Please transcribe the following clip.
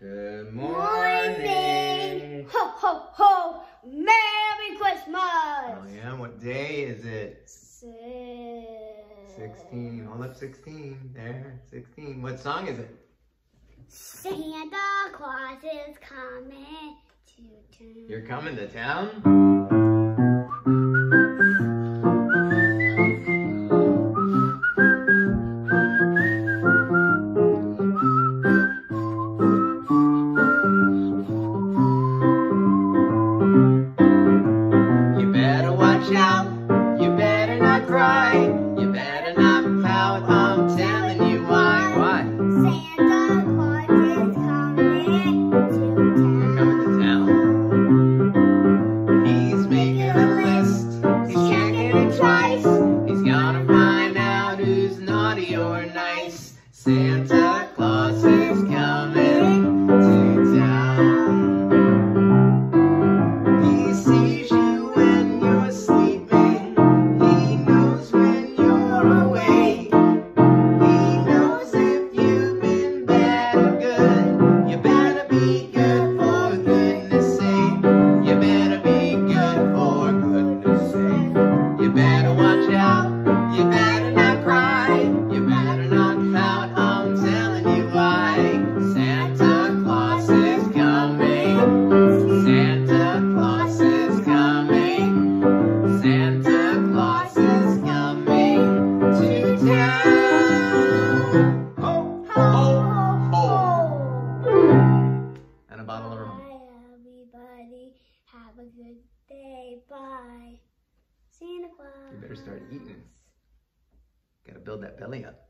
Good morning. Ho, ho, ho. Merry Christmas. Oh yeah, what day is it? Six. 16. Hold up 16. There, 16. What song is it? Santa Claus is coming to town. You're coming to town? You better not cry. You better not pout. I'm telling you why. Why? Santa Claus is coming to town. to town. He's making a list. He's checking it twice. He's gonna find out who's naughty or nice. Santa. Santa Claus. You better start eating. Gotta build that belly up.